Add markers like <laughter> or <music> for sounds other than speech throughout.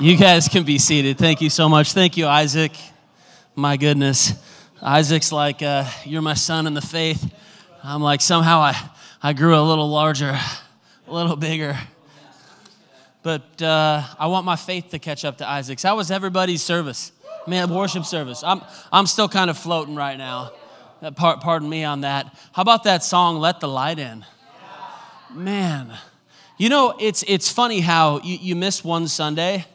You guys can be seated. Thank you so much. Thank you, Isaac. My goodness. Isaac's like, uh, You're my son in the faith. I'm like, Somehow I, I grew a little larger, a little bigger. But uh, I want my faith to catch up to Isaac's. How was everybody's service? Man, worship service. I'm, I'm still kind of floating right now. Uh, pardon me on that. How about that song, Let the Light In? Man, you know, it's, it's funny how you, you miss one Sunday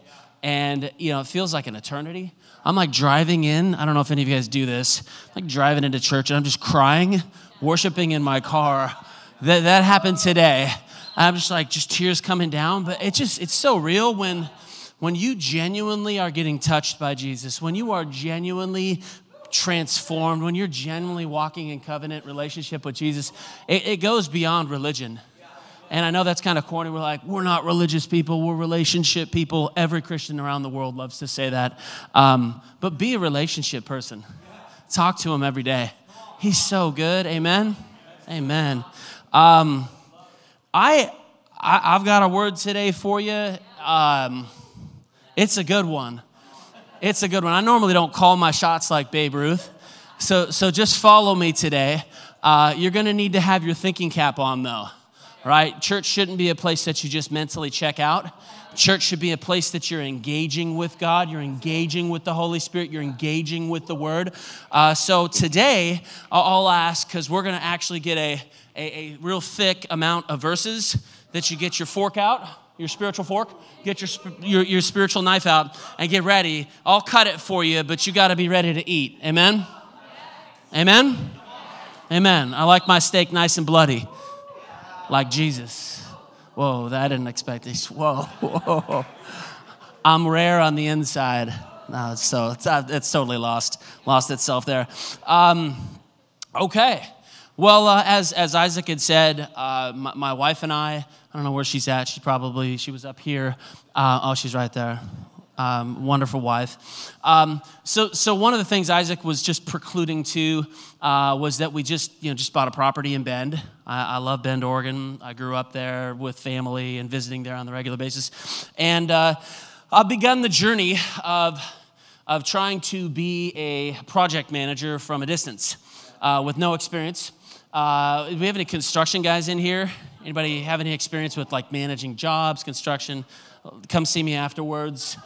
and you know it feels like an eternity. I'm like driving in i don't know if any of you guys do this I'm like driving into church and i'm just crying worshiping in my car. That, that happened today. I'm just like just tears coming down but it's just it's so real when when you genuinely are getting touched by jesus when you are genuinely transformed when you're genuinely walking in covenant relationship with jesus it, it goes beyond religion and I know that's kind of corny. We're like, we're not religious people, we're relationship people. Every Christian around the world loves to say that. Um, but be a relationship person. Talk to him every day. He's so good. Amen. Amen. Um, I, I have got a word today for you. Um, it's a good one. It's a good one. I normally don't call my shots like Babe Ruth, so so just follow me today. Uh, you're going to need to have your thinking cap on though right? Church shouldn't be a place that you just mentally check out. Church should be a place that you're engaging with God, you're engaging with the Holy Spirit, you're engaging with the Word. Uh, so today, I'll ask, because we're going to actually get a, a, a real thick amount of verses, that you get your fork out, your spiritual fork, get your, your, your spiritual knife out, and get ready. I'll cut it for you, but you got to be ready to eat. Amen? Amen? Amen. I like my steak nice and bloody like Jesus. Whoa, that I didn't expect this. <laughs> Whoa, whoa. I'm rare on the inside. No, it's so it's, uh, it's totally lost, lost itself there. Um, okay. Well, uh, as as Isaac had said, uh, my, my, wife and I. I don't know where she's at. She probably she was up here. Uh, oh, she's right there um, wonderful wife. Um, so, so one of the things Isaac was just precluding to uh, was that we just, you know, just bought a property in Bend. I, I, love Bend, Oregon. I grew up there with family and visiting there on the regular basis, and uh, I've begun the journey of of trying to be a project manager from a distance uh, with no experience. Uh, do we have any construction guys in here? Anybody have any experience with like managing jobs, construction? Come see me afterwards.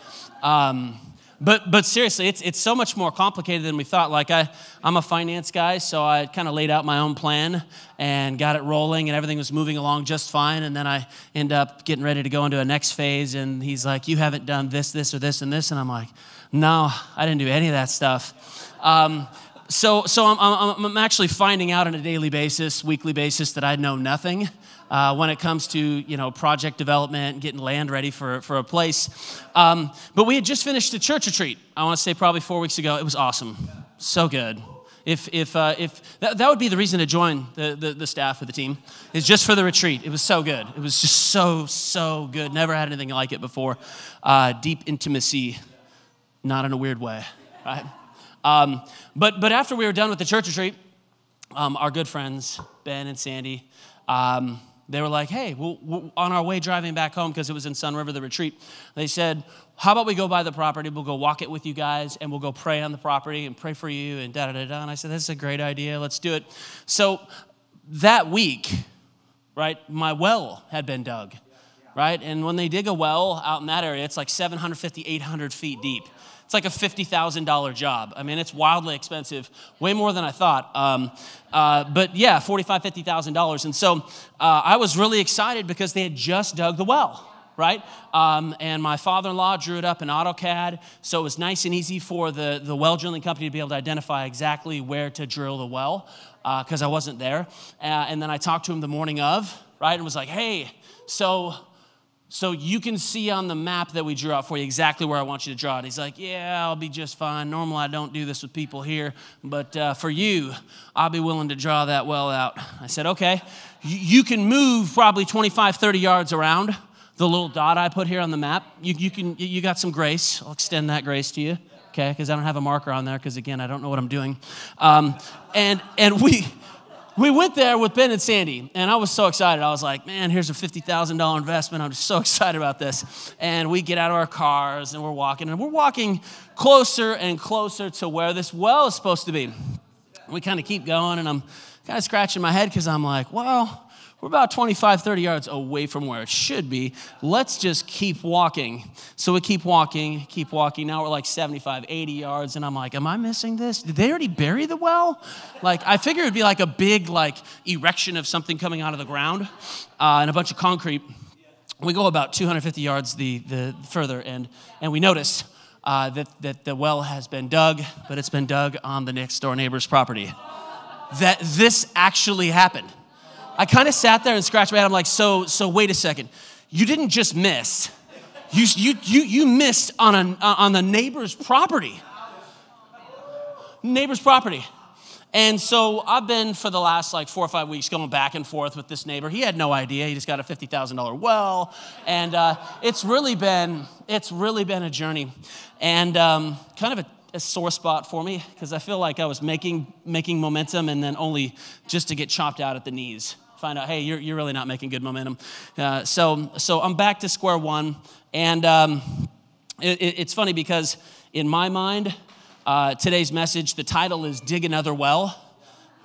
Um, but, but seriously, it's, it's so much more complicated than we thought. Like, I, I'm a finance guy, so I kind of laid out my own plan and got it rolling, and everything was moving along just fine. And then I end up getting ready to go into a next phase, and he's like, You haven't done this, this, or this, and this. And I'm like, No, I didn't do any of that stuff. Um, so so I'm, I'm, I'm actually finding out on a daily basis, weekly basis, that I know nothing uh, when it comes to you know project development and getting land ready for, for a place. Um, but we had just finished a church retreat. I want to say probably four weeks ago. It was awesome, so good. If, if, uh, if that, that would be the reason to join the, the, the staff of the team is just for the retreat. It was so good. It was just so, so good. Never had anything like it before. Uh, deep intimacy, not in a weird way, right? Um, but, but after we were done with the church retreat, um, our good friends, Ben and Sandy, um, they were like, hey, we'll, on our way driving back home, because it was in Sunriver, the retreat, they said, how about we go by the property, we'll go walk it with you guys, and we'll go pray on the property and pray for you, and da da da da. And I said, that's a great idea, let's do it. So that week, right, my well had been dug, right? And when they dig a well out in that area, it's like 750, 800 feet deep. It's like a $50,000 job. I mean, it's wildly expensive, way more than I thought. Um, uh, but yeah, $45,000, $50,000. And so uh, I was really excited because they had just dug the well right? Um, and my father in law drew it up in AutoCAD, so it was nice and easy for the, the well drilling company to be able to identify exactly where to drill the well because uh, I wasn't there. Uh, and then I talked to him the morning of, right? And was like, hey, so so you can see on the map that we drew out for you exactly where I want you to draw it. He's like, Yeah, I'll be just fine. Normally I don't do this with people here, but uh, for you, I'll be willing to draw that well out. I said, Okay. You can move probably 25, 30 yards around the little dot I put here on the map. You, you, can, you got some grace. I'll extend that grace to you, okay? Because I don't have a marker on there, because again, I don't know what I'm doing. Um, and, and we, we went there with Ben and Sandy, and I was so excited. I was like, man, here's a $50,000 investment. I'm just so <laughs> excited about this. And we get out of our cars and we're walking, and we're walking closer and closer to where this well is supposed to be. We kind of keep going, and I'm kind of scratching my head because I'm like, well, we're about 25, 30 yards away from where it should be. Let's just keep walking. So we keep walking, keep walking. Now we're like 75, 80 yards. And I'm like, am I missing this? Did they already bury the well? Like, I figured it'd be like a big, like, erection of something coming out of the ground uh, and a bunch of concrete. We go about 250 yards the, the further, and, and we notice uh, that, that the well has been dug, but it's been dug on the next door neighbor's property. That this actually happened. I kind of sat there and scratched my head. I'm like, so, so wait a second. You didn't just miss. You, you, you, you missed on, a, on the neighbor's property. Neighbor's property. And so I've been for the last like four or five weeks going back and forth with this neighbor. He had no idea. He just got a fifty thousand dollar well, and uh, it's really been it's really been a journey, and um, kind of a, a sore spot for me because I feel like I was making making momentum and then only just to get chopped out at the knees find out, hey, you're, you're really not making good momentum. Uh, so, so I'm back to square one. And um, it, it's funny because in my mind, uh, today's message, the title is Dig Another Well,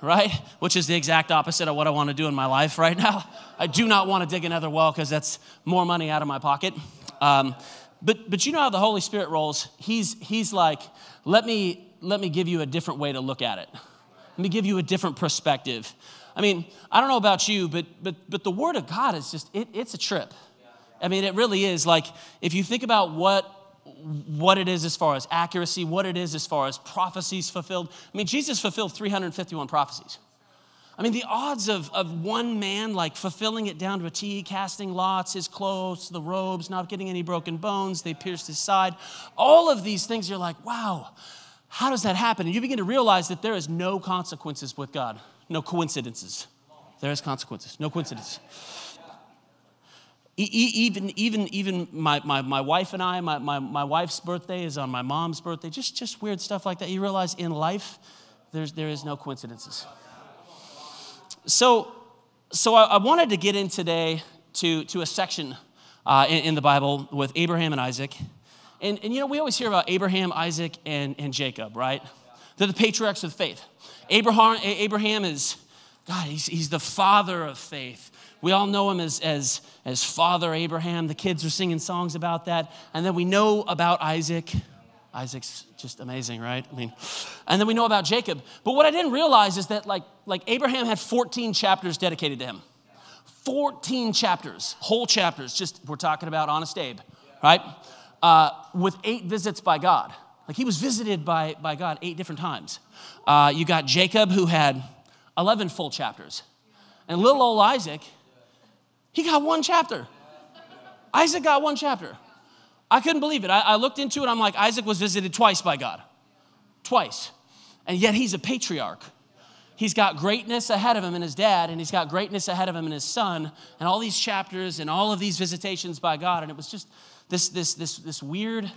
right? Which is the exact opposite of what I want to do in my life right now. I do not want to dig another well because that's more money out of my pocket. Um, but, but you know how the Holy Spirit rolls? He's, he's like, let me, let me give you a different way to look at it. Let me give you a different perspective. I mean, I don't know about you, but but but the Word of God is just it, it's a trip. I mean, it really is. Like if you think about what what it is as far as accuracy, what it is as far as prophecies fulfilled. I mean, Jesus fulfilled 351 prophecies. I mean, the odds of, of one man like fulfilling it down to a T, casting lots, his clothes, the robes, not getting any broken bones, they pierced his side. All of these things, you're like, wow, how does that happen? And you begin to realize that there is no consequences with God no coincidences. There is consequences, no coincidences. even, even, even my, my, my wife and I, my, my, my wife's birthday is on my mom's birthday, just, just weird stuff like that. You realize in life, there's, there is no coincidences. So, so I, I wanted to get in today to, to a section uh, in, in, the Bible with Abraham and Isaac. And, and you know, we always hear about Abraham, Isaac, and, and Jacob, right? They're the patriarchs of faith. Abraham, Abraham is, God, he's, he's the father of faith. We all know him as, as, as Father Abraham. The kids are singing songs about that. And then we know about Isaac. Isaac's just amazing, right? I mean, and then we know about Jacob. But what I didn't realize is that like, like Abraham had 14 chapters dedicated to him. 14 chapters, whole chapters, just we're talking about Honest Abe, right? Uh, with eight visits by God. Like he was visited by, by God eight different times. Uh, you got Jacob, who had 11 full chapters. And little old Isaac, he got one chapter. Isaac got one chapter. I couldn't believe it. I, I looked into it. I'm like, Isaac was visited twice by God. Twice. And yet he's a patriarch. He's got greatness ahead of him in his dad, and he's got greatness ahead of him in his son, and all these chapters and all of these visitations by God. And it was just this, this, this, this weird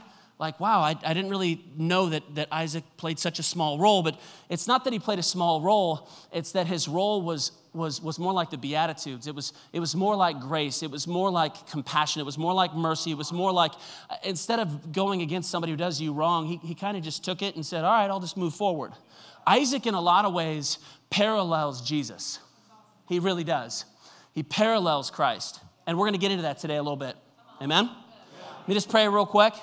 like, wow, I, I didn't really know that, that Isaac played such a small role. But it's not that he played a small role, it's that his role was, was, was more like the Beatitudes. It was, it was more like grace. It was more like compassion. It was more like mercy. It was more like, uh, instead of going against somebody who does you wrong, he, he kind of just took it and said, all right, I'll just move forward. Isaac, in a lot of ways, parallels Jesus. He really does. He parallels Christ. And we're going to get into that today a little bit. Amen? Let me just pray real quick.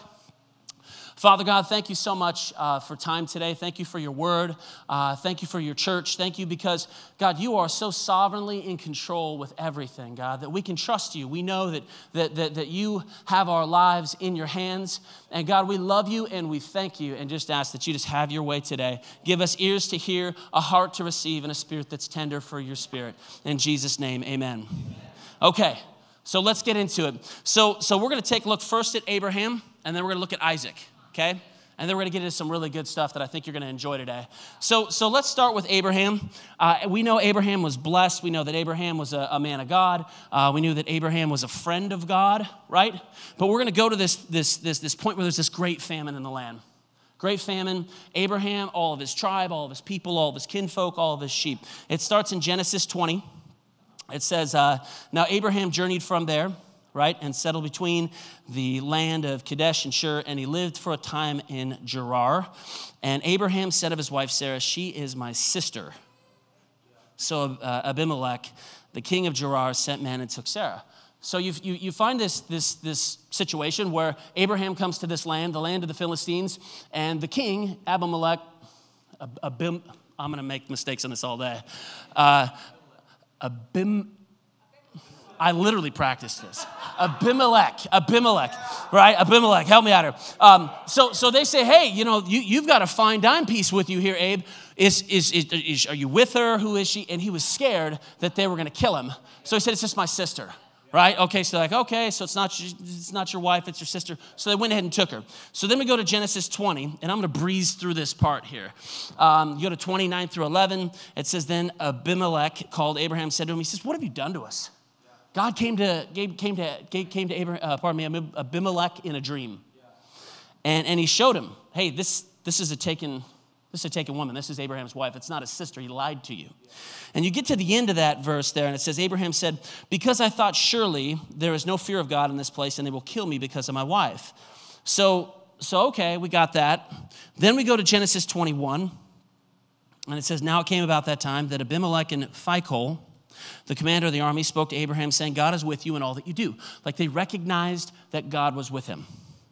Father God, thank you so much uh, for time today. Thank you for your word. Uh, thank you for your church. Thank you because, God, you are so sovereignly in control with everything, God, that we can trust you. We know that, that, that, that you have our lives in your hands. And God, we love you and we thank you and just ask that you just have your way today. Give us ears to hear, a heart to receive, and a spirit that's tender for your spirit. In Jesus' name, amen. Okay. So let's get into it. So, so we're going to take a look first at Abraham, and then we're going to look at Isaac okay? And then we're going to get into some really good stuff that I think you're going to enjoy today. So, so let's start with Abraham. Uh, we know Abraham was blessed. We know that Abraham was a, a man of God. Uh, we knew that Abraham was a friend of God, right? But we're going to go to this, this, this, this point where there's this great famine in the land. Great famine. Abraham, all of his tribe, all of his people, all of his kinfolk, all of his sheep. It starts in Genesis 20. It says, uh, Now Abraham journeyed from there, right, and settled between the land of Kadesh and Shur, and he lived for a time in Gerar. And Abraham said of his wife Sarah, She is my sister. So uh, Abimelech, the king of Gerar, sent men and took Sarah. So you, you, you find this, this, this situation where Abraham comes to this land, the land of the Philistines, and the king, Abimelech, Abim, I'm going to make mistakes on this all day. Uh, Abim, I literally practiced this. Abimelech, Abimelech, right? Abimelech, help me out here. Um, so, so they say, hey, you know, you, you've got a fine dime piece with you here, Abe. Is, is, is, is, are you with her? Who is she? And he was scared that they were going to kill him. So he said, it's just my sister right? Okay, so like, okay, so it's not, it's not your wife, it's your sister. So they went ahead and took her. So then we go to Genesis 20, and I'm going to breeze through this part here. Um, you go to 29 through 11. It says, Then Abimelech called Abraham, said to him, He says, What have you done to us? God came to, came to, came to Abraham, uh, pardon me, Abimelech in a dream. And, and he showed him, Hey, this, this is a taken this is a taken woman. This is Abraham's wife. It's not his sister. He lied to you. And you get to the end of that verse there, and it says, Abraham said, Because I thought surely there is no fear of God in this place, and they will kill me because of my wife. So, so okay, we got that. Then we go to Genesis 21, and it says, Now it came about that time that Abimelech and Phicol, the commander of the army, spoke to Abraham, saying, God is with you in all that you do. Like they recognized that God was with him.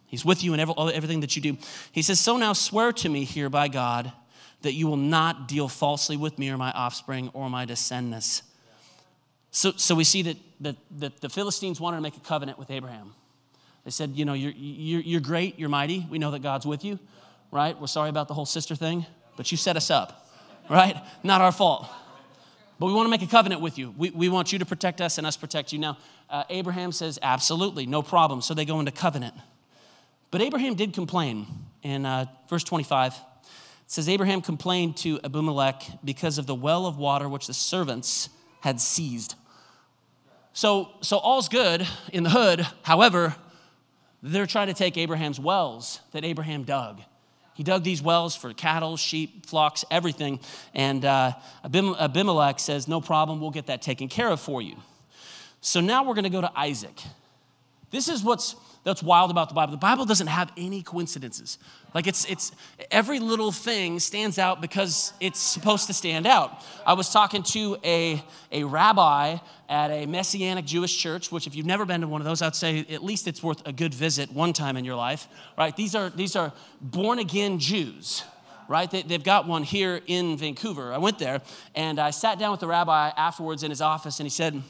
He's with you in everything that you do. He says, So now swear to me here by God that you will not deal falsely with me or my offspring or my descendants. So, so we see that, that, that the Philistines wanted to make a covenant with Abraham. They said, You know, you're, you're, you're great, you're mighty. We know that God's with you, right? We're sorry about the whole sister thing, but you set us up, right? Not our fault. But we want to make a covenant with you. We, we want you to protect us and us protect you. Now, uh, Abraham says, Absolutely, no problem. So they go into covenant. But Abraham did complain. In uh, verse 25, it says, Abraham complained to Abimelech because of the well of water which the servants had seized. So, so all's good in the hood. However, they're trying to take Abraham's wells that Abraham dug. He dug these wells for cattle, sheep, flocks, everything. And uh, Abimelech says, No problem, we'll get that taken care of for you. So now we're going to go to Isaac. This is what's that's wild about the Bible. The Bible doesn't have any coincidences. Like it's it's every little thing stands out because it's supposed to stand out. I was talking to a, a rabbi at a messianic Jewish church, which if you've never been to one of those, I'd say at least it's worth a good visit one time in your life. Right? These are these are born again Jews right? They, have got one here in Vancouver. I went there and I sat down with the rabbi afterwards in his office and he said,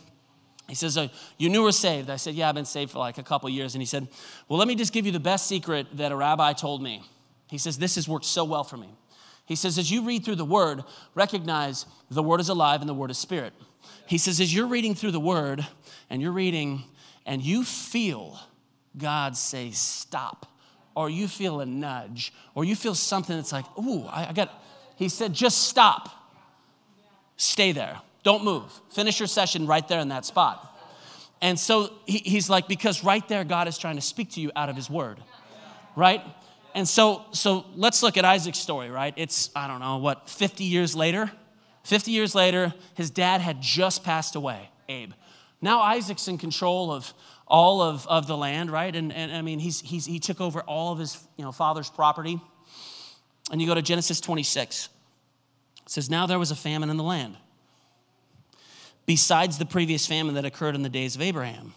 he says, You knew we're saved. I said, Yeah, I've been saved for like a couple years. And he said, Well, let me just give you the best secret that a rabbi told me. He says, This has worked so well for me. He says, As you read through the word, recognize the word is alive and the word is spirit. He says, As you're reading through the word and you're reading and you feel God say, Stop, or you feel a nudge, or you feel something that's like, Ooh, I, I got, he said, Just stop. Stay there. Don't move. Finish your session right there in that spot. And so he, he's like, because right there, God is trying to speak to you out of his word, right? And so, so let's look at Isaac's story, right? It's, I don't know, what, 50 years later? 50 years later, his dad had just passed away, Abe. Now Isaac's in control of all of, of the land, right? And, and I mean, he's, he's, he took over all of his you know, father's property. And you go to Genesis 26. It says, Now there was a famine in the land besides the previous famine that occurred in the days of Abraham.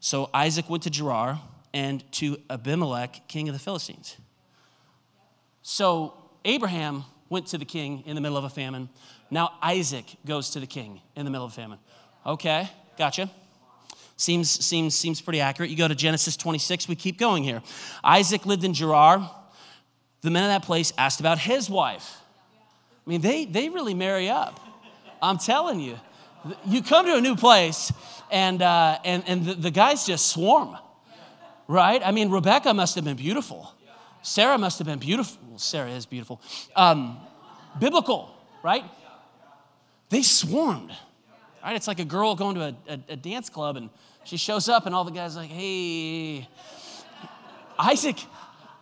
So Isaac went to Gerar and to Abimelech, king of the Philistines. So Abraham went to the king in the middle of a famine. Now Isaac goes to the king in the middle of a famine. Okay, gotcha. Seems, seems, seems pretty accurate. You go to Genesis 26, we keep going here. Isaac lived in Gerar. The men of that place asked about his wife. I mean, they, they really marry up. I'm telling you you come to a new place and, uh, and, and the, the guys just swarm, right? I mean, Rebecca must have been beautiful. Sarah must have been beautiful. Sarah is beautiful. Um, biblical, right? They swarmed, right? It's like a girl going to a, a, a dance club and she shows up and all the guys like, hey. Isaac,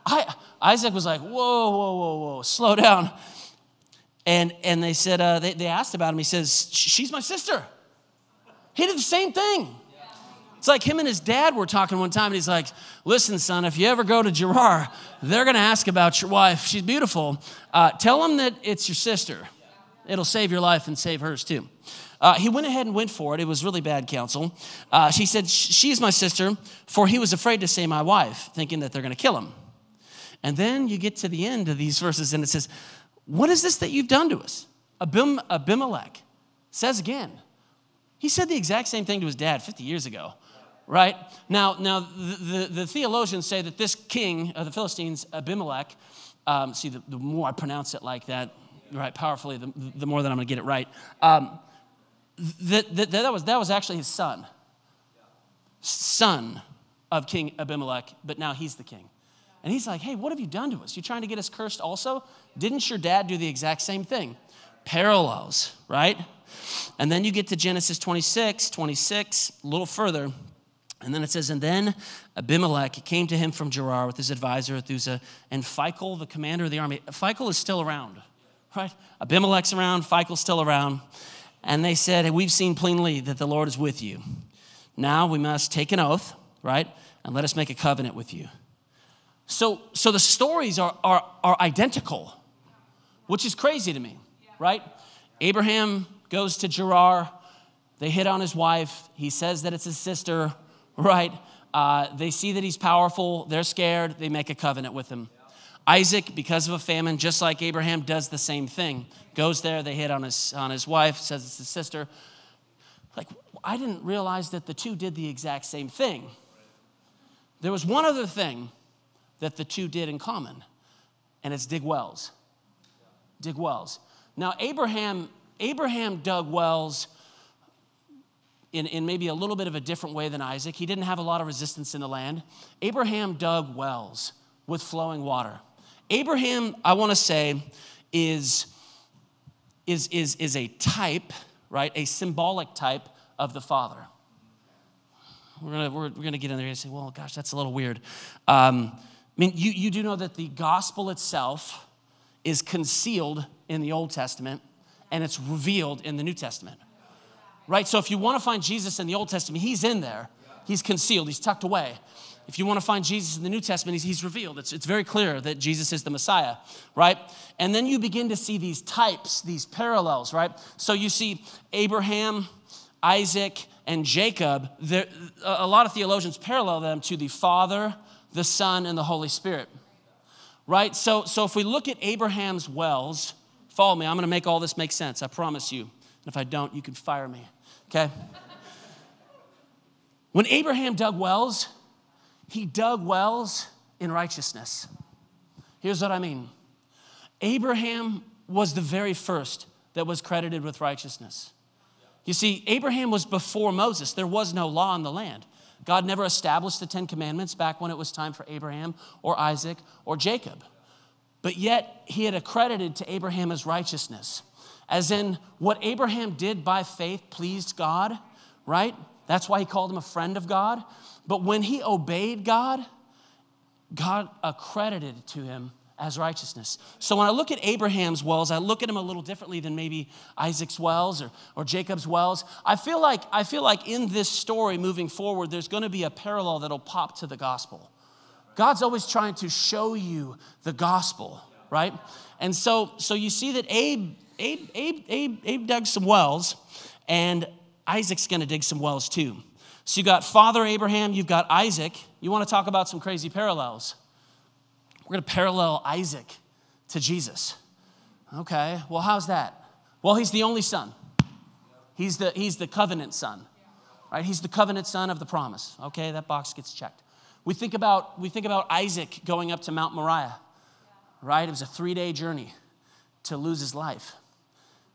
I, Isaac was like, whoa, whoa, whoa, whoa, slow down. And, and they said, uh, they, they asked about him. He says, she's my sister. He did the same thing. It's like him and his dad were talking one time, and he's like, Listen, son, if you ever go to Gerar, they're going to ask about your wife. She's beautiful. Uh, tell them that it's your sister. It'll save your life and save hers too. Uh, he went ahead and went for it. It was really bad counsel. Uh, she said, She's my sister, for he was afraid to say my wife, thinking that they're going to kill him. And then you get to the end of these verses, and it says, What is this that you've done to us? Abim- Abimelech says again. He said the exact same thing to his dad 50 years ago right? Now, now the, the, the, theologians say that this king of the Philistines, Abimelech, um, see, the, the, more I pronounce it like that, right, powerfully, the, the more that I'm going to get it right. Um, that, that, that, was, that was actually his son, son of King Abimelech, but now he's the king. And he's like, hey, what have you done to us? You trying to get us cursed also? Didn't your dad do the exact same thing? Parallels, right? And then you get to Genesis 26, 26, a little further. And then it says, and then Abimelech came to him from Gerar with his advisor, Athuzah, and Phicol, the commander of the army. Phicol is still around, right? Abimelech's around, Phicol's still around. And they said, hey, We've seen plainly that the Lord is with you. Now we must take an oath, right? And let us make a covenant with you. So, so the stories are, are, are identical, which is crazy to me, right? Abraham goes to Gerar. They hit on his wife. He says that it's his sister <laughs> right? Uh, they see that he's powerful, they're scared, they make a covenant with him. Isaac, because of a famine, just like Abraham, does the same thing. Goes there, they hit on his, on his wife, says it's his sister. Like, I didn't realize that the two did the exact same thing. There was one other thing that the two did in common, and it's dig wells. Dig wells. Now, Abraham, Abraham dug wells in, in maybe a little bit of a different way than Isaac. He didn't have a lot of resistance in the land. Abraham dug wells with flowing water. Abraham, I want to say, is, is, is, is a type, right? A symbolic type of the Father. We're gonna, we're, we're gonna get in there and say, well, gosh, that's a little weird. Um, I mean, you, you do know that the gospel itself is concealed in the Old Testament and it's revealed in the New Testament right? So if you want to find Jesus in the Old Testament, he's in there. He's concealed, he's tucked away. If you want to find Jesus in the New Testament, he's, he's revealed. It's, it's very clear that Jesus is the Messiah, right? And then you begin to see these types, these parallels, right? So you see Abraham, Isaac, and Jacob. There, A lot of theologians parallel them to the Father, the Son, and the Holy Spirit, right? So, so if we look at Abraham's wells, follow me, I'm going to make all this make sense, I promise you. And if I don't, you can fire me okay? When Abraham dug wells, he dug wells in righteousness. Here's what I mean Abraham was the very first that was credited with righteousness. You see, Abraham was before Moses, there was no law in the land. God never established the Ten Commandments back when it was time for Abraham or Isaac or Jacob. But yet, he had accredited to Abraham as righteousness as in what Abraham did by faith pleased God, right? That's why he called him a friend of God. But when he obeyed God, God accredited to him as righteousness. So when I look at Abraham's wells, I look at him a little differently than maybe Isaac's wells or, or Jacob's wells. I feel like I feel like in this story moving forward, there's going to be a parallel that'll pop to the gospel. God's always trying to show you the gospel, right? And so so you see that Abe Abe, Abe, Abe, Abe dug some wells, and Isaac's going to dig some wells too. So you got Father Abraham, you've got Isaac. You want to talk about some crazy parallels? We're going to parallel Isaac to Jesus. Okay, well, how's that? Well, he's the only son. He's the, he's the covenant son, right? He's the covenant son of the promise. Okay, that box gets checked. We think about, we think about Isaac going up to Mount Moriah, right? It was a three day journey to lose his life.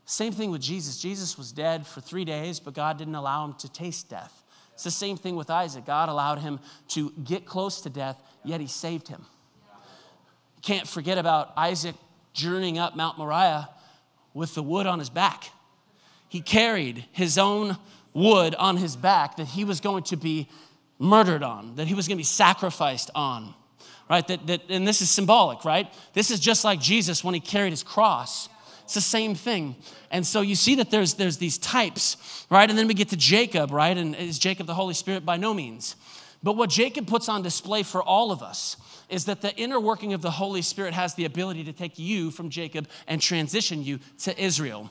Same thing with Jesus. Jesus was dead for three days, but God didn't allow him to taste death. It's the same thing with Isaac. God allowed him to get close to death, yet he saved him. Can't forget about Isaac journeying up Mount Moriah with the wood on his back. He carried his own wood on his back that he was going to be murdered on, that he was going to be sacrificed on, right? That, that, and this is symbolic, right? This is just like Jesus when he carried his cross. It's the same thing. And so you see that there's, there's these types, right? And then we get to Jacob, right? And is Jacob the Holy Spirit? By no means. But what Jacob puts on display for all of us is that the inner working of the Holy Spirit has the ability to take you from Jacob and transition you to Israel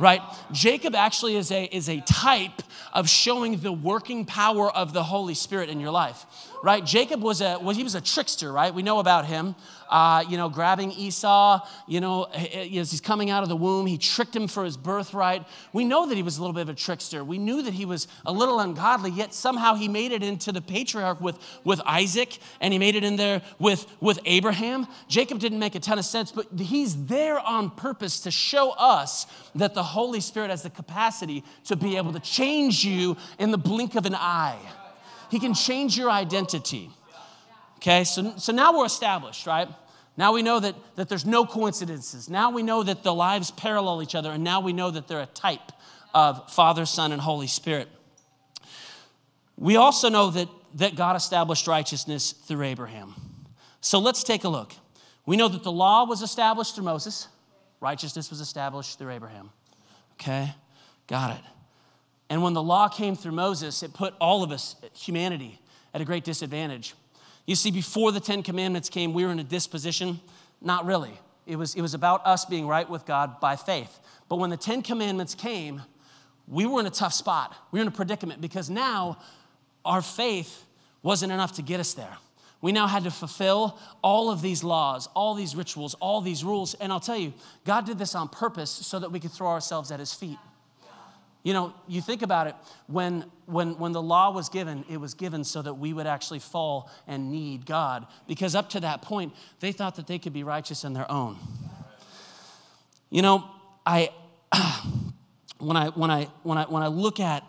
right? Jacob actually is a, is a type of showing the working power of the Holy Spirit in your life, right? Jacob was a, well, he was a trickster, right? We know about him, uh, you know, grabbing Esau, you know, as he's coming out of the womb, he tricked him for his birthright. We know that he was a little bit of a trickster. We knew that he was a little ungodly, yet somehow he made it into the patriarch with, with Isaac and he made it in there with, with Abraham. Jacob didn't make a ton of sense, but he's there on purpose to show us that the Holy Spirit has the capacity to be able to change you in the blink of an eye. He can change your identity. Okay, so, so now we're established, right? Now we know that, that there's no coincidences. Now we know that the lives parallel each other, and now we know that they're a type of Father, Son, and Holy Spirit. We also know that, that God established righteousness through Abraham. So let's take a look. We know that the law was established through Moses, righteousness was established through Abraham. Okay, got it. And when the law came through Moses, it put all of us, humanity, at a great disadvantage. You see, before the Ten Commandments came, we were in a disposition. Not really. It was, it was about us being right with God by faith. But when the Ten Commandments came, we were in a tough spot. We were in a predicament because now our faith wasn't enough to get us there. We now had to fulfill all of these laws, all these rituals, all these rules. And I'll tell you, God did this on purpose so that we could throw ourselves at His feet. You know, you think about it, when, when, when the law was given, it was given so that we would actually fall and need God. Because up to that point, they thought that they could be righteous in their own. You know, I, <clears throat> when, I, when, I, when, I, when I look at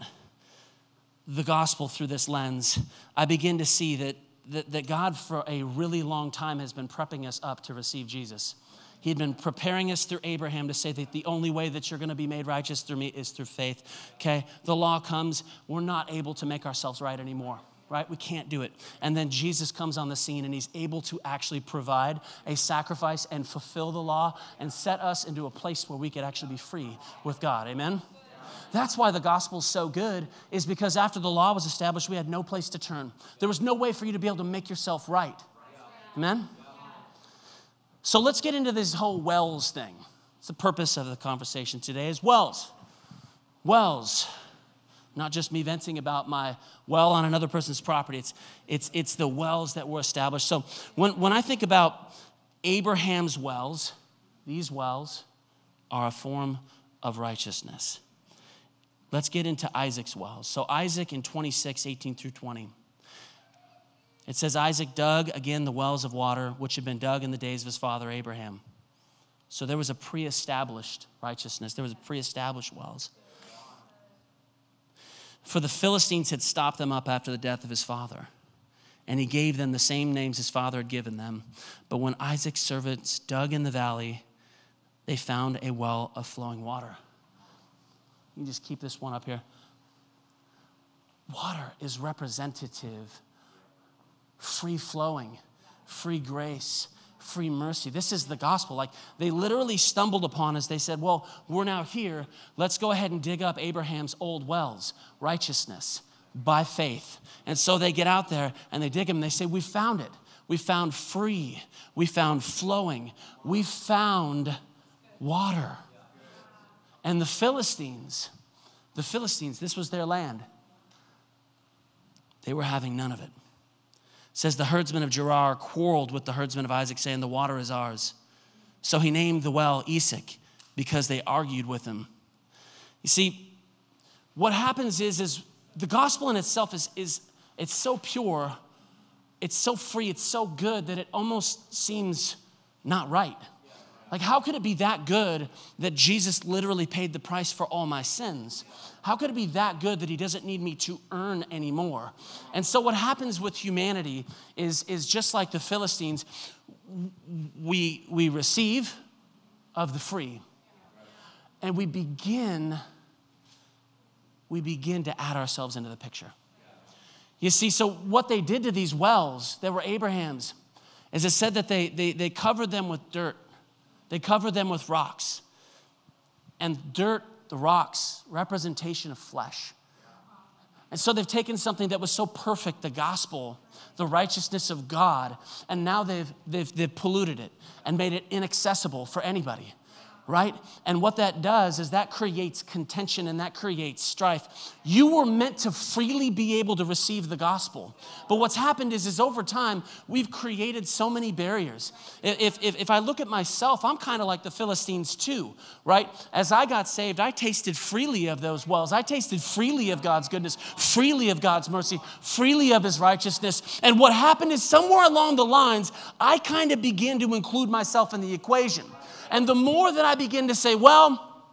the gospel through this lens, I begin to see that, that, that God, for a really long time, has been prepping us up to receive Jesus. He'd been preparing us through Abraham to say that the only way that you're going to be made righteous through me is through faith. Okay? The law comes, we're not able to make ourselves right anymore right? We can't do it. And then Jesus comes on the scene and he's able to actually provide a sacrifice and fulfill the law and set us into a place where we could actually be free with God. Amen? That's why the gospel's so good, is because after the law was established, we had no place to turn. There was no way for you to be able to make yourself right. Amen? So let's get into this whole wells thing. It's the purpose of the conversation today is wells. Wells. Not just me venting about my well on another person's property. It's, it's, it's the wells that were established. So when, when I think about Abraham's wells, these wells are a form of righteousness. Let's get into Isaac's wells. So Isaac in 26, 18 through 20. It says Isaac dug again the wells of water which had been dug in the days of his father Abraham. So there was a pre established righteousness, there was a pre established wells. For the Philistines had stopped them up after the death of his father, and he gave them the same names his father had given them. But when Isaac's servants dug in the valley, they found a well of flowing water. You just keep this one up here. Water is representative free flowing, free grace, free mercy. This is the gospel. Like they literally stumbled upon us. They said, Well, we're now here. Let's go ahead and dig up Abraham's old wells, righteousness by faith. And so they get out there and they dig them they say, We found it. We found free. We found flowing. We found water. And the Philistines, the Philistines, this was their land. They were having none of it says the herdsmen of Gerar quarreled with the herdsmen of Isaac, saying, The water is ours. So he named the well Esek because they argued with him. You see, what happens is, is the gospel in itself is, is it's so pure, it's so free, it's so good that it almost seems not right. Like, how could it be that good that Jesus literally paid the price for all my sins? How could it be that good that he doesn't need me to earn anymore? And so, what happens with humanity is, is just like the Philistines, we, we receive of the free, and we begin, we begin to add ourselves into the picture. You see, so what they did to these wells, that were Abraham's, is it said that they, they, they covered them with dirt, they covered them with rocks. And dirt, the rocks, representation of flesh. And so they've taken something that was so perfect, the gospel, the righteousness of God, and now they've, they've, they've polluted it and made it inaccessible for anybody right? And what that does is that creates contention and that creates strife. You were meant to freely be able to receive the gospel. But what's happened is, is over time, we've created so many barriers. If, if, if I look at myself, I'm kind of like the Philistines too, right? As I got saved, I tasted freely of those wells. I tasted freely of God's goodness, freely of God's mercy, freely of his righteousness. And what happened is somewhere along the lines, I kind of began to include myself in the equation. And the more that I begin to say, well,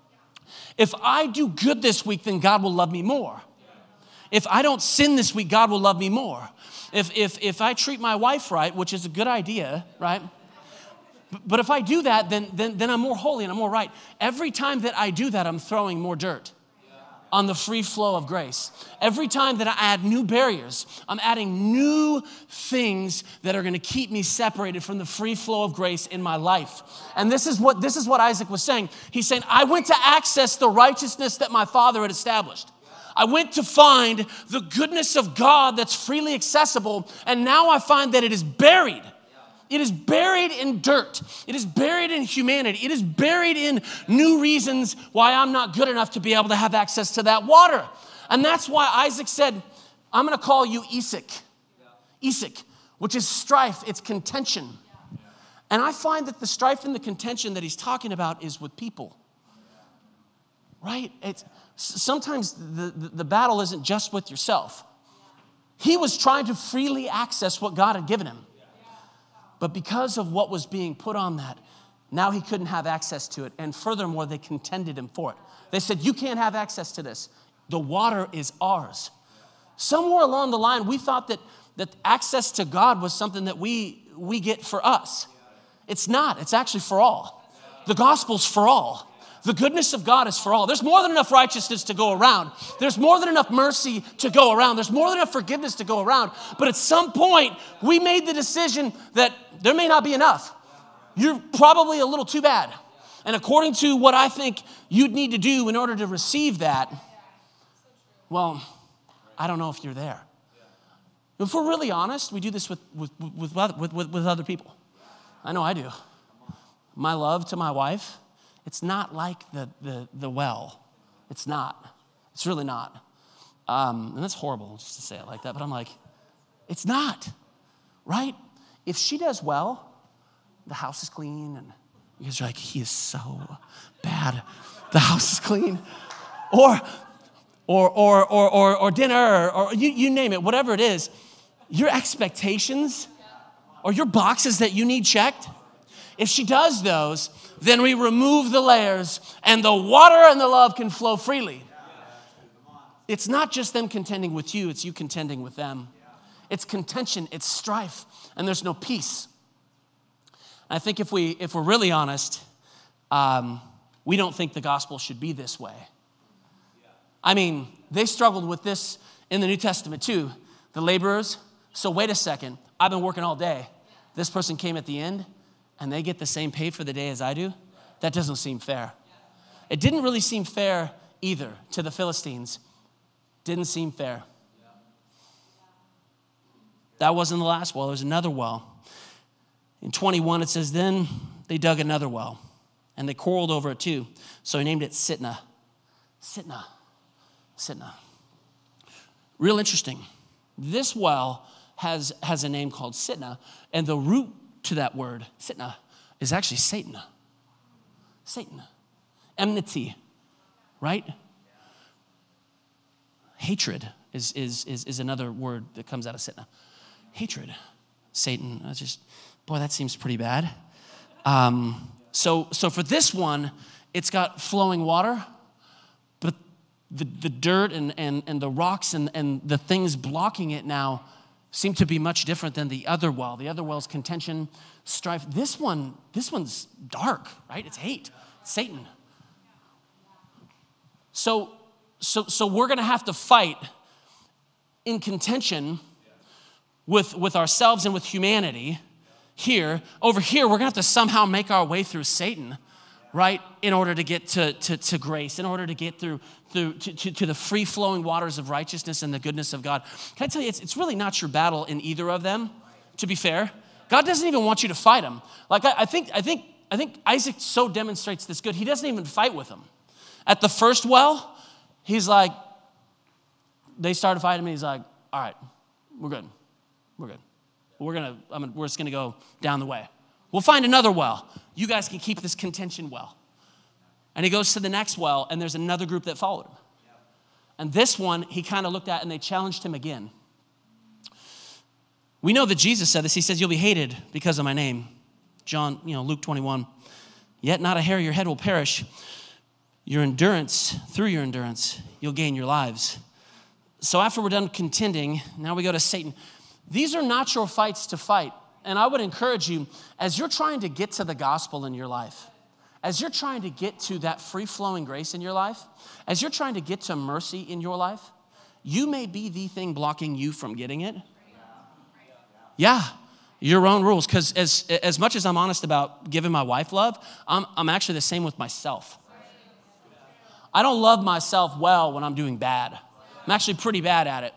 if I do good this week, then God will love me more. If I don't sin this week, God will love me more. If, if, if I treat my wife right, which is a good idea, right? But if I do that, then, then, then I'm more holy and I'm more right. Every time that I do that, I'm throwing more dirt on the free flow of grace. Every time that I add new barriers, I'm adding new things that are going to keep me separated from the free flow of grace in my life. And this is what this is what Isaac was saying. He's saying, "I went to access the righteousness that my father had established." I went to find the goodness of God that's freely accessible, and now I find that it is buried it is buried in dirt. It is buried in humanity. It is buried in new reasons why I'm not good enough to be able to have access to that water. And that's why Isaac said, I'm going to call you Esek. Esek, which is strife, it's contention. And I find that the strife and the contention that he's talking about is with people. Right? It's, sometimes the, the, the battle isn't just with yourself. He was trying to freely access what God had given him. But because of what was being put on that, now he couldn't have access to it. And furthermore, they contended him for it. They said, You can't have access to this. The water is ours. Somewhere along the line, we thought that, that access to God was something that we, we get for us. It's not, it's actually for all. The gospel's for all. The goodness of God is for all. There's more than enough righteousness to go around. There's more than enough mercy to go around. There's more than enough forgiveness to go around. But at some point, we made the decision that there may not be enough. You're probably a little too bad. And according to what I think you'd need to do in order to receive that, well, I don't know if you're there. If we're really honest, we do this with, with, with, with, with other people. I know I do. My love to my wife, it's not like the, the, the well. It's not. It's really not. Um, and that's horrible just to say it like that, but I'm like, it's not, right? If she does well, the house is clean, and you guys are like, he is so bad. The house is clean. Or, or, or, or, or, or dinner, or you, you name it, whatever it is, your expectations or your boxes that you need checked, if she does those, then we remove the layers and the water and the love can flow freely. It's not just them contending with you, it's you contending with them. It's contention, it's strife, and there's no peace. I think if, we, if we're really honest, um, we don't think the gospel should be this way. I mean, they struggled with this in the New Testament too. The laborers, so wait a second, I've been working all day. This person came at the end and they get the same pay for the day as I do. That doesn't seem fair. It didn't really seem fair either to the Philistines. Didn't seem fair. That wasn't the last well, there's another well. In 21, it says, Then they dug another well, and they quarreled over it too. So he named it Sitnah. Sitnah. Sitnah. Real interesting. This well has, has a name called Sitnah, and the root to that word, Sitnah, is actually Satan. Satan. Enmity, right? Hatred is, is, is, is another word that comes out of Sitnah hatred. Satan. I just, boy, that seems pretty bad. Um, so, so for this one, it's got flowing water, but the, the dirt and, and, and the rocks and, and the things blocking it now seem to be much different than the other well. The other well's contention, strife. This one, this one's dark, right? It's hate, Satan. So, so, so we're gonna have to fight in contention with, with ourselves and with humanity here. Over here, we're gonna have to somehow make our way through Satan, right? In order to get to, to, to grace, in order to get through, through to, to, to the free flowing waters of righteousness and the goodness of God. Can I tell you, it's, it's really not your battle in either of them, to be fair. God doesn't even want you to fight him. Like, I, I think, I think, I think Isaac so demonstrates this good. He doesn't even fight with him. At the first well, he's like, they started fighting me. He's like, all right, we're good. We're good. We're gonna, I mean, we're just gonna go down the way. We'll find another well. You guys can keep this contention well. And he goes to the next well, and there's another group that followed him. And this one, he kind of looked at and they challenged him again. We know that Jesus said this. He says, You'll be hated because of my name. John, you know, Luke 21. Yet not a hair of your head will perish. Your endurance, through your endurance, you'll gain your lives. So after we're done contending, now we go to Sitnah. These are not your fights to fight. And I would encourage you, as you're trying to get to the gospel in your life, as you're trying to get to that free flowing grace in your life, as you're trying to get to mercy in your life, you may be the thing blocking you from getting it. Yeah, your own rules. Because as, as much as I'm honest about giving my wife love, I'm, I'm actually the same with myself. I don't love myself well when I'm doing bad. I'm actually pretty bad at it.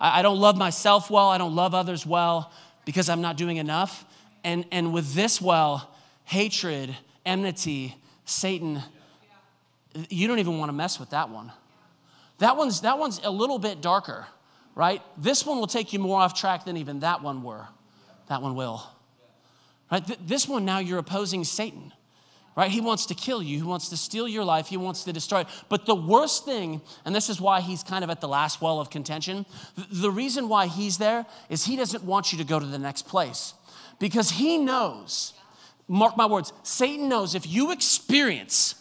I, I don't love myself well. I don't love others well because I'm not doing enough. And, and with this well, hatred, enmity, Sitnah, you don't even want to mess with that one. That one's, that one's a little bit darker, right? This one will take you more off track than even that one were. That one will. Right? This one now you're opposing Satan right? He wants to kill you, he wants to steal your life, he wants to destroy it. But the worst thing, and this is why he's kind of at the last well of contention, the reason why he's there is he doesn't want you to go to the next place because he knows, mark my words, Satan knows if you experience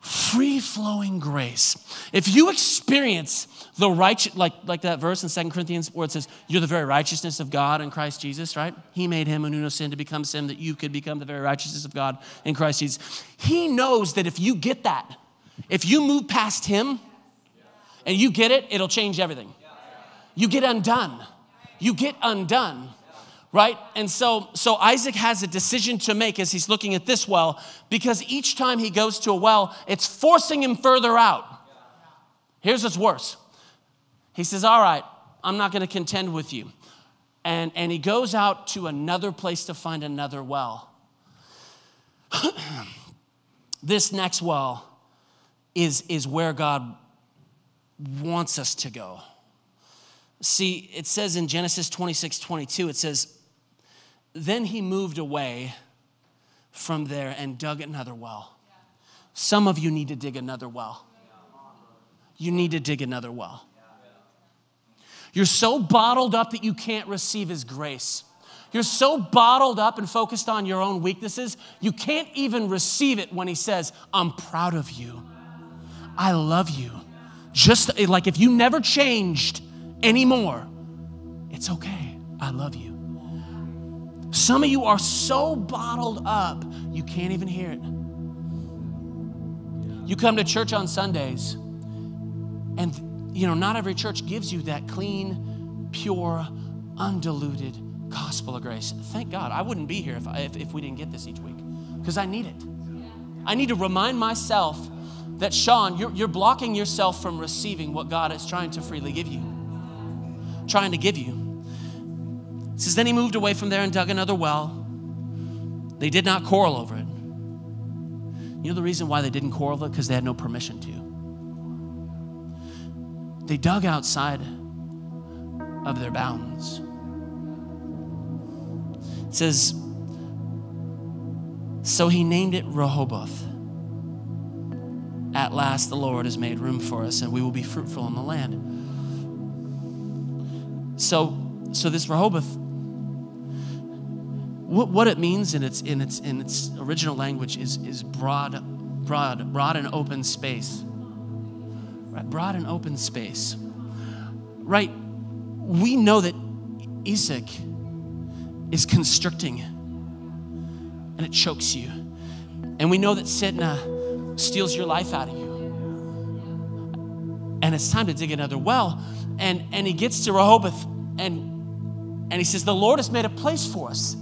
free flowing grace, if you experience the righteous, like, like that verse in Second Corinthians where it says, You're the very righteousness of God in Christ Jesus, right? He made him who knew no sin to become sin that you could become the very righteousness of God in Christ Jesus. He knows that if you get that, if you move past him and you get it, it'll change everything. You get undone. You get undone right and so so isaac has a decision to make as he's looking at this well because each time he goes to a well it's forcing him further out here's what's worse he says, All right, I'm not going to contend with you. And, and he goes out to another place to find another well. <clears throat> this next well is, is where God wants us to go. See, it says in Genesis 26 22, it says, Then he moved away from there and dug another well. Some of you need to dig another well. You need to dig another well. You're so bottled up that you can't receive His grace. You're so bottled up and focused on your own weaknesses, you can't even receive it when He says, I'm proud of you. I love you. Just like if you never changed anymore, it's okay. I love you. Some of you are so bottled up, you can't even hear it. You come to church on Sundays, and you know, not every church gives you that clean, pure, undiluted gospel of grace. Thank God. I wouldn't be here if, I, if, if we didn't get this each week because I need it. I need to remind myself that, Sean, you're, you're blocking yourself from receiving what God is trying to freely give you. Trying to give you. It says, Then he moved away from there and dug another well. They did not quarrel over it. You know the reason why they didn't quarrel over it? Because they had no permission to. They dug outside of their bounds. It says, So he named it Rehoboth. At last, the Lord has made room for us, and we will be fruitful in the land. So, so this Rehoboth, what, what it means in its, in, its, in its original language is, is broad, broad, broad and open space right? Broad and open space, right? We know that Esek is constricting and it chokes you. And we know that Sitnah steals your life out of you. And it's time to dig another well. And, and he gets to Rehoboth and, And he says, The Lord has made a place for us.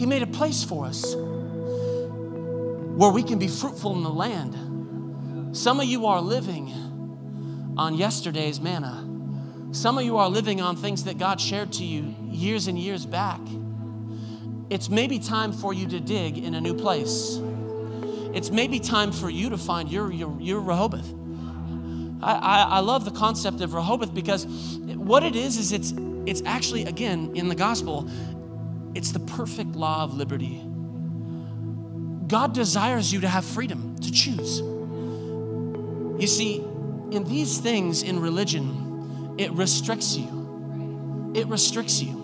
He made a place for us where we can be fruitful in the land. Some of you are living on yesterday's manna. Some of you are living on things that God shared to you years and years back. It's maybe time for you to dig in a new place. It's maybe time for you to find your, your, your Rehoboth. I, I, I love the concept of Rehoboth because what it is, is it's, it's actually, again, in the gospel, it's the perfect law of liberty. God desires you to have freedom to choose. You see, in these things in religion, it restricts you. It restricts you.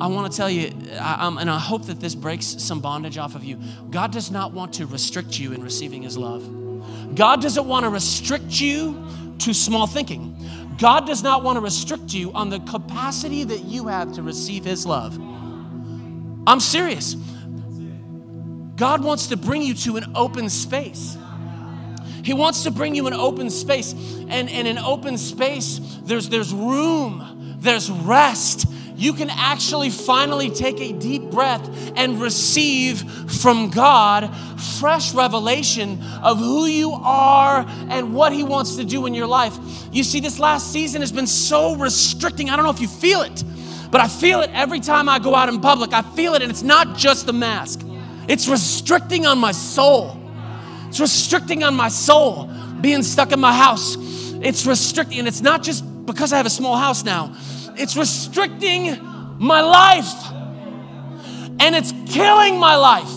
I want to tell you, I, and I hope that this breaks some bondage off of you. God does not want to restrict you in receiving His love. God doesn't want to restrict you to small thinking. God does not want to restrict you on the capacity that you have to receive His love. I'm serious. God wants to bring you to an open space. He wants to bring you an open space. And, in an open space, there's, there's room, there's rest. You can actually finally take a deep breath and receive from God fresh revelation of who you are and what He wants to do in your life. You see, this last season has been so restricting. I don't know if you feel it, but I feel it every time I go out in public. I feel it, and it's not just the mask, it's restricting on my soul. It's restricting on my soul being stuck in my house. It's restricting, and it's not just because I have a small house now, it's restricting my life. And it's killing my life.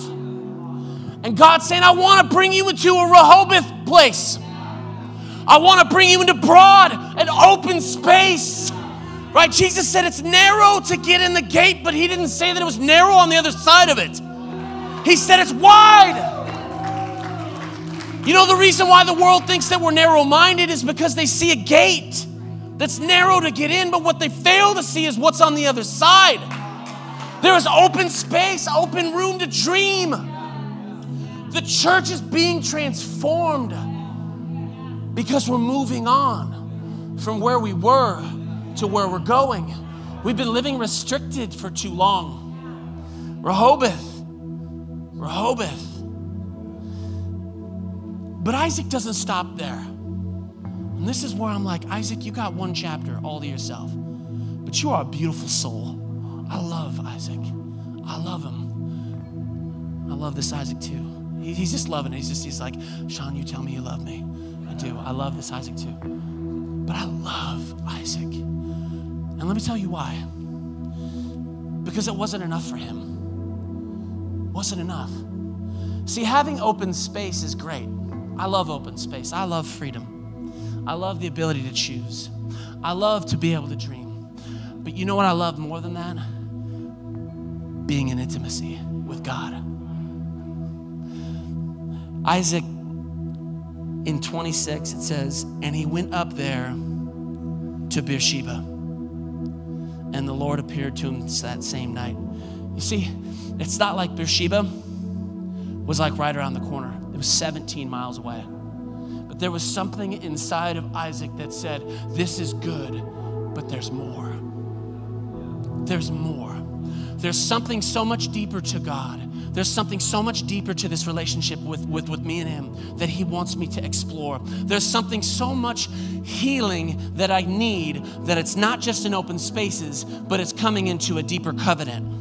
And God's saying, I want to bring you into a Rehoboth place. I want to bring you into broad and open space. Right? Jesus said it's narrow to get in the gate, but he didn't say that it was narrow on the other side of it. He said it's wide. You know, the reason why the world thinks that we're narrow minded is because they see a gate that's narrow to get in, but what they fail to see is what's on the other side. There is open space, open room to dream. The church is being transformed because we're moving on from where we were to where we're going. We've been living restricted for too long. Rehoboth, Rehoboth. But Isaac doesn't stop there. And this is where I'm like, Isaac, you got one chapter all to yourself, but you are a beautiful soul. I love Isaac. I love him. I love this Isaac too. he's just loving it. He's just, he's like, Sean, you tell me you love me. I do. I love this Isaac too. But I love Isaac. And let me tell you why. Because it wasn't enough for him. Wasn't enough. See, having open space is great. I love open space. I love freedom. I love the ability to choose. I love to be able to dream. But you know what I love more than that? Being in intimacy with God. Isaac in 26, it says, And he went up there to Beersheba, and the Lord appeared to him that same night. You see, it's not like Beersheba was like right around the corner, it was 17 miles away. There was something inside of Isaac that said, This is good, but there's more. There's more. There's something so much deeper to God there's something so much deeper to this relationship with, with, with me and Him that He wants me to explore. There's something so much healing that I need that it's not just in open spaces, but it's coming into a deeper covenant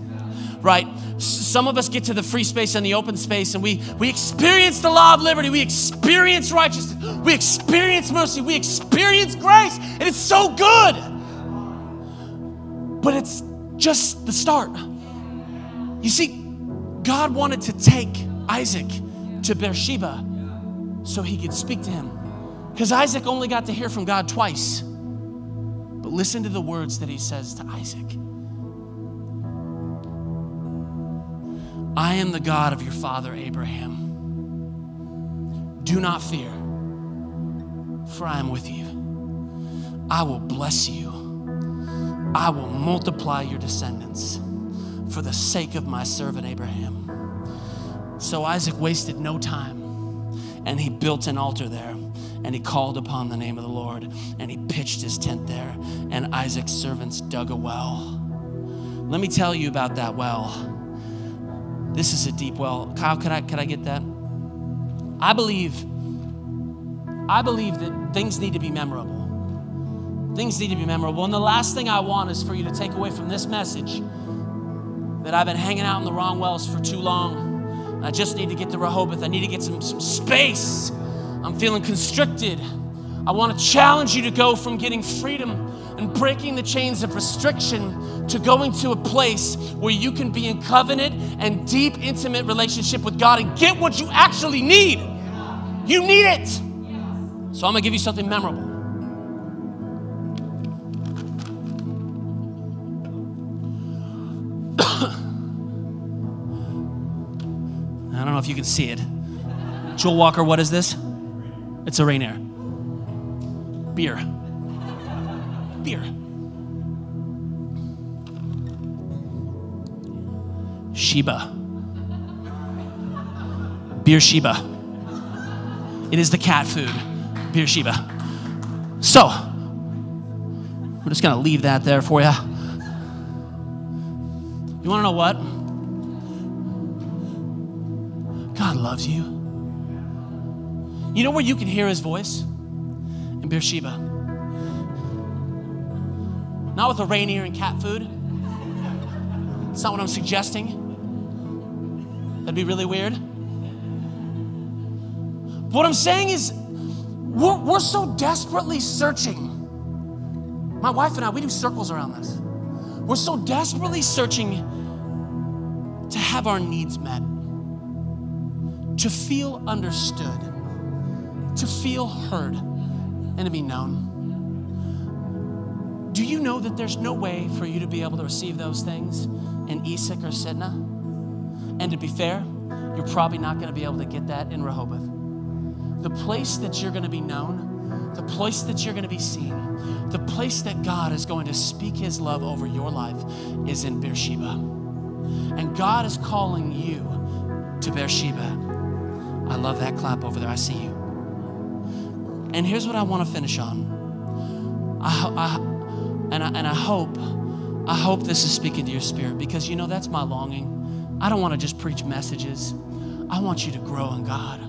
right? Some of us get to the free space and the open space and we, we experience the law of liberty. We experience righteousness. We experience mercy. We experience grace. And it's so good. But it's just the start. You see, God wanted to take Isaac to Beersheba so he could speak to him. Because Isaac only got to hear from God twice. But listen to the words that he says to Isaac I am the God of your father Abraham. Do not fear, for I am with you. I will bless you, I will multiply your descendants for the sake of my servant Abraham. So Isaac wasted no time and he built an altar there and he called upon the name of the Lord and he pitched his tent there. And Isaac's servants dug a well. Let me tell you about that well. This is a deep well. Kyle, could I, could I get that? I believe, I believe that things need to be memorable. Things need to be memorable. And the last thing I want is for you to take away from this message that I've been hanging out in the wrong wells for too long. I just need to get to Rehoboth. I need to get some, some space. I'm feeling constricted. I want to challenge you to go from getting freedom and breaking the chains of restriction to going to a place where you can be in covenant and deep, intimate relationship with God and get what you actually need. You need it. So I'm to give you something memorable. <coughs> I don't know if you can see it. Joel Walker, what is this? It's a Rainier. Beer. Beer. Sheba. Beersheba. It is the cat food. Beersheba. So, we're just going to leave that there for you. You want to know what? God loves you. You know where you can hear his voice? In Beersheba. Not with a Rainier and cat food. It's not what I'm suggesting. That'd be really weird. What I'm saying is, we're, we're so desperately searching. My wife and I, we do circles around this. We're so desperately searching to have our needs met to feel understood, to feel heard, and to be known. You know that there's no way for you to be able to receive those things in Esek or Sitnah? And to be fair, you're probably not going to be able to get that in Rehoboth. The place that you're going to be known, the place that you're going to be seen, the place that God is going to speak His love over your life is in Beersheba. And God is calling you to Beersheba. I love that clap over there. I see you. And here's what I want to finish on. I, I, and, I, and I hope, I hope this is speaking to your spirit because you know that's my longing. I don't want to just preach messages. I want you to grow in God.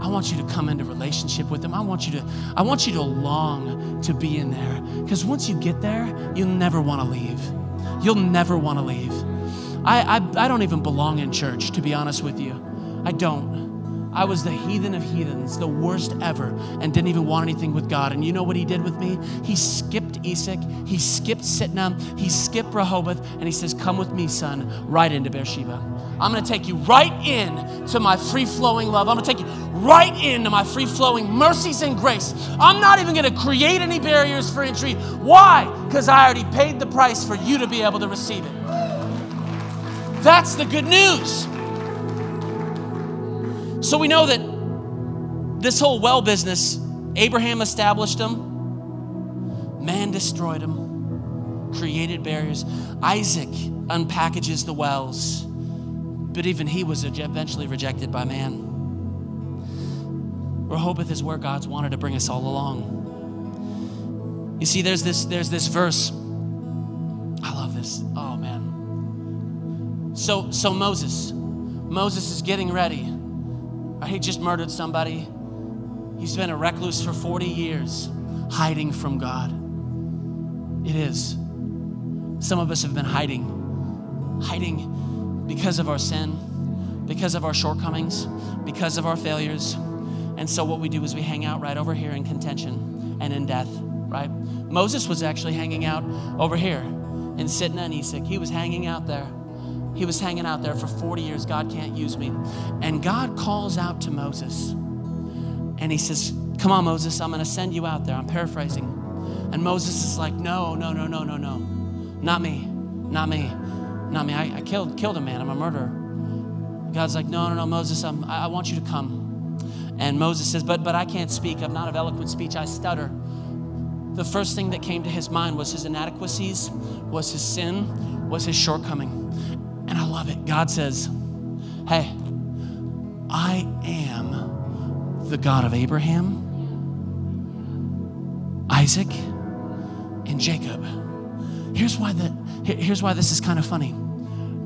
I want you to come into relationship with Him. I want you to, I want you to long to be in there. Because once you get there, you'll never want to leave. You'll never want to leave. I, I, I don't even belong in church, to be honest with you. I don't. I was the heathen of heathens, the worst ever, and didn't even want anything with God. And you know what he did with me? He skipped Esek, he skipped Sitnah, he skipped Rehoboth, and he says, Come with me, son, right into Beersheba. I'm gonna take you right in to my free flowing love. I'm gonna take you right into my free flowing mercies and grace. I'm not even gonna create any barriers for entry. Why? Because I already paid the price for you to be able to receive it. That's the good news. So we know that this whole well business, Abraham established them, man destroyed them, created barriers. Isaac unpackages the wells, but even he was eventually rejected by man. Rehoboth is where God's wanted to bring us all along. You see, there's this, there's this verse. I love this. Oh man. So, so Moses, Moses is getting ready uh, he just murdered somebody. He's been a recluse for 40 years, hiding from God. It is. Some of us have been hiding, hiding because of our sin, because of our shortcomings, because of our failures. And so what we do is we hang out right over here in contention and in death, right? Moses was actually hanging out over here in Sitnah and Esek. He was hanging out there. He was hanging out there for 40 years. God can't use me. And God calls out to Moses and he says, Come on, Moses, I'm going to send you out there. I'm paraphrasing. And Moses is like, No, no, no, no, no, no. Not me. Not me. Not me. I, I killed, killed a man. I'm a murderer. God's like, No, no, no, Moses, I'm, I, I want you to come. And Moses says, but, but I can't speak. I'm not of eloquent speech. I stutter. The first thing that came to his mind was his inadequacies, was his sin, was his shortcoming. And I love it. God says, Hey, I am the God of Abraham, Isaac and Jacob. Here's why, the, here's why this is kind of funny.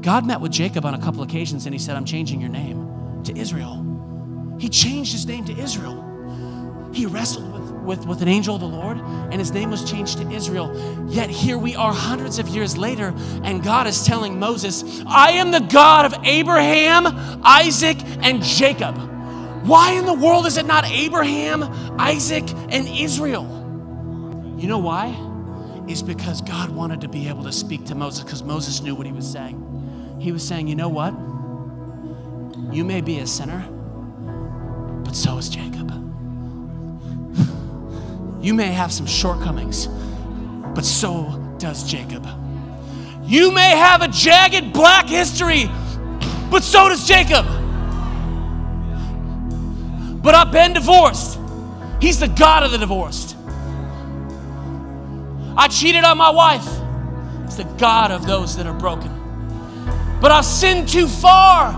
God met with Jacob on a couple occasions and he said, I'm changing your name to Israel. He changed his name to Israel. He wrestled with, with, with an angel of the Lord and his name was changed to Israel. Yet here we are hundreds of years later and God is telling Moses, I am the God of Abraham, Isaac, and Jacob. Why in the world is it not Abraham, Isaac, and Israel? You know why? Is because God wanted to be able to speak to Moses because Moses knew what he was saying. He was saying, You know what? You may be a sinner, but so is Jacob. You may have some shortcomings, but so does Jacob. You may have a jagged black history, but so does Jacob. But I've been divorced. He's the God of the divorced. I cheated on my wife. It's the God of those that are broken. But I've sinned too far.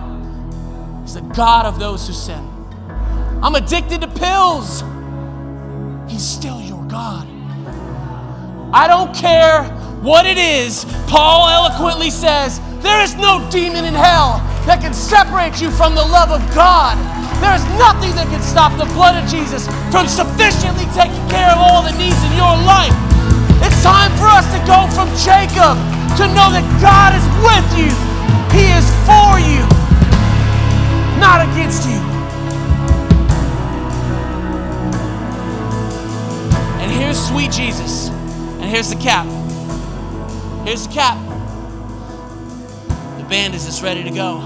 He's the God of those who sin. I'm addicted to pills. He's still your God. I don't care what it is. Paul eloquently says, There is no demon in hell that can separate you from the love of God. There is nothing that can stop the blood of Jesus from sufficiently taking care of all the needs in your life. Time for us to go from Jacob to know that God is with you, He is for you, not against you. And here's sweet Jesus, and here's the cap. Here's the cap. The band is just ready to go.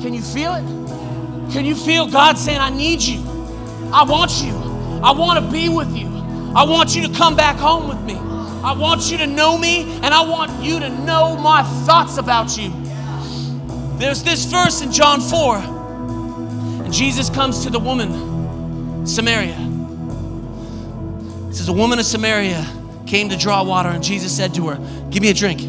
Can you feel it? Can you feel God saying, I need you? I want you. I want to be with you. I want you to come back home with me. I want you to know me, and I want you to know my thoughts about you. There's this verse in John 4, and Jesus comes to the woman, Samaria. It says, A woman of Samaria came to draw water, and Jesus said to her, Give me a drink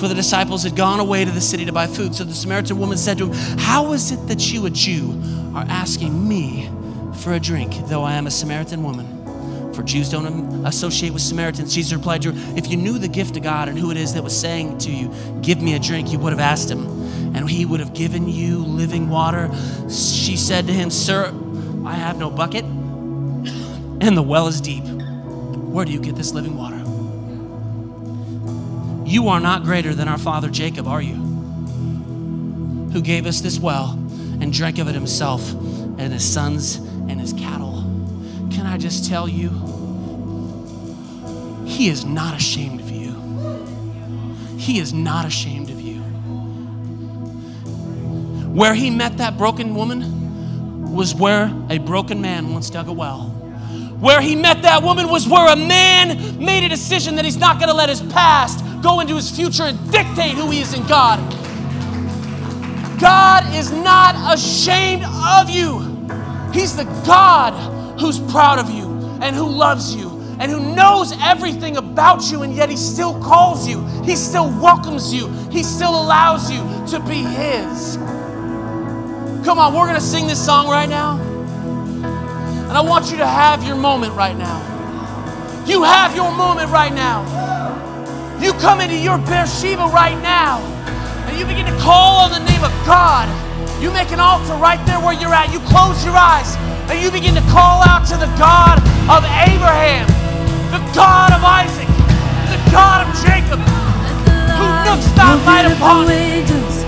for the disciples had gone away to the city to buy food. So the Samaritan woman said to him, How is it that you, a Jew, are asking me for a drink, though I am a Samaritan woman? For Jews don't associate with Samaritans. Jesus replied to her, If you knew the gift of God and who it is that was saying to you, Give me a drink, you would have asked him, and he would have given you living water. She said to him, Sir, I have no bucket, and the well is deep. Where do you get this living water? You are not greater than our father Jacob, are you? Who gave us this well and drank of it himself and his sons and his cattle. Just tell you? He is not ashamed of you. He is not ashamed of you. Where he met that broken woman was where a broken man once dug a well. Where he met that woman was where a man made a decision that he's not going to let his past go into his future and dictate who he is in God. God is not ashamed of you. He's the God who's proud of you and who loves you and who knows everything about you, and yet He still calls you. He still welcomes you. He still allows you to be His. Come on, we're to sing this song right now. And I want you to have your moment right now. You have your moment right now. You come into your Beersheba right now and you begin to call on the name of God. You make an altar right there where you're at. You close your eyes and you begin to call out to the God of Abraham, the God of Isaac, the God of Jacob, who looks not light upon windows,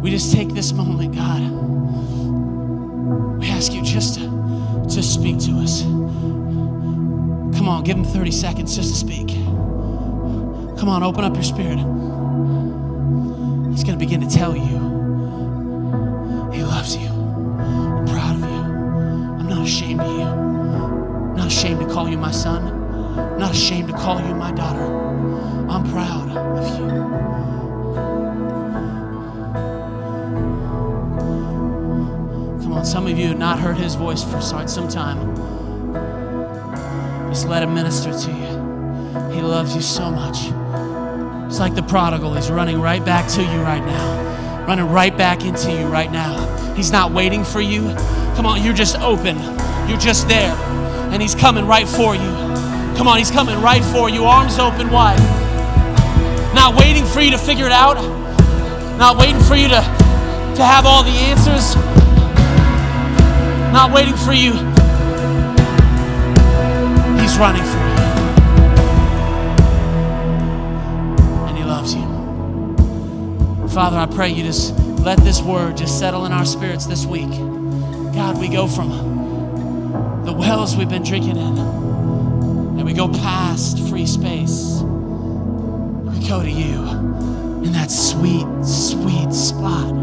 We just take this moment, God. We ask you just to, to speak to us. Come on, give him 30 seconds just to speak. Come on, open up your spirit. He's going to begin to tell you he loves you. I'm proud of you. I'm not ashamed of you. I'm not ashamed to call you my son. I'm not ashamed to call you my daughter. I'm proud of you. Come on, some of you have not heard his voice for some time. Just let him minister to you. He loves you so much. It's like the prodigal. He's running right back to you right now, running right back into you right now. He's not waiting for you. Come on, you're just open. You're just there. And he's coming right for you. Come on, he's coming right for you, arms open wide. Not waiting for you to figure it out, not waiting for you to, to have all the answers, not waiting for you. He's running for you. And he loves you. Father, I pray you just let this word just settle in our spirits this week. God, we go from the wells we've been drinking in, and we go past free space. We go to you in that sweet, sweet spot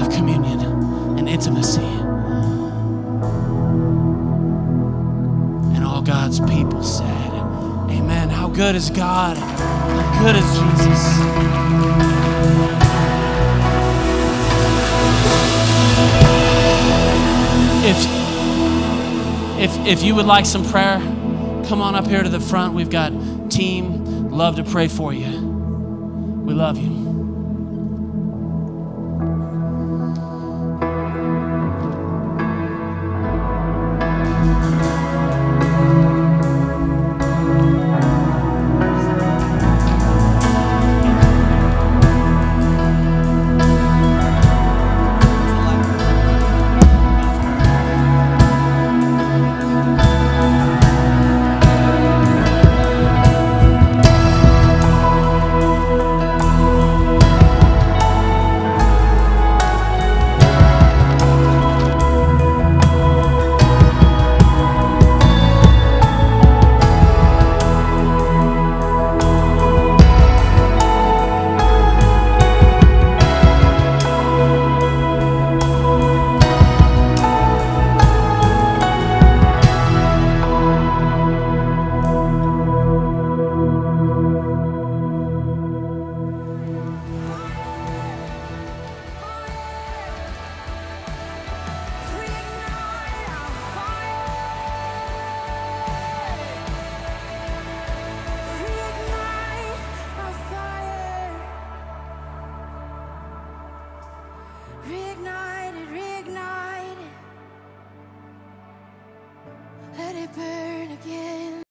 of communion and intimacy. God's people said, Amen. How good is God? How good is Jesus? If, if, if you would like some prayer, come on up here to the front. We've got team, love to pray for you. We love you.